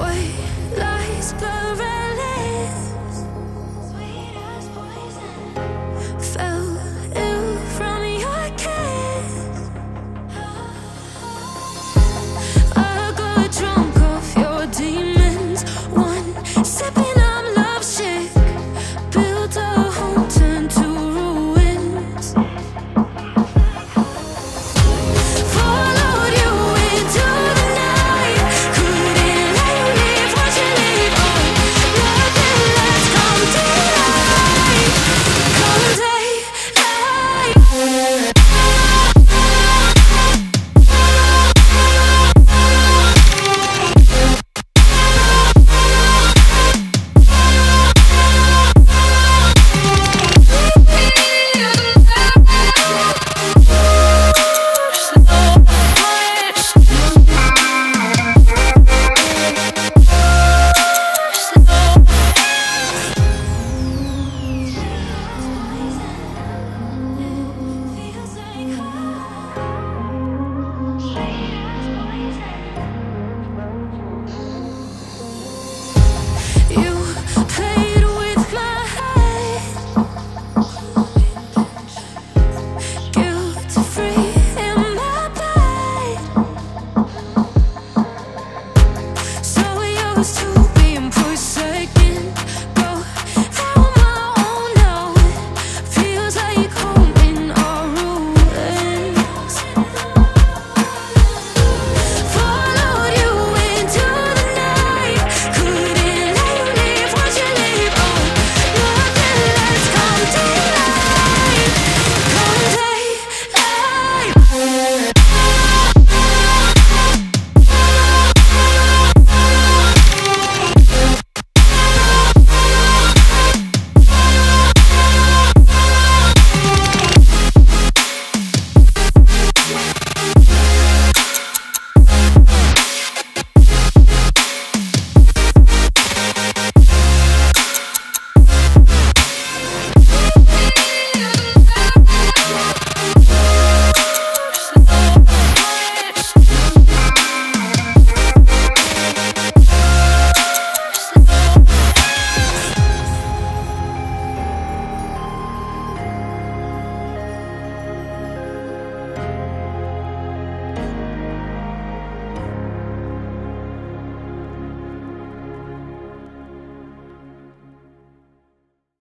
White lies blurring goes to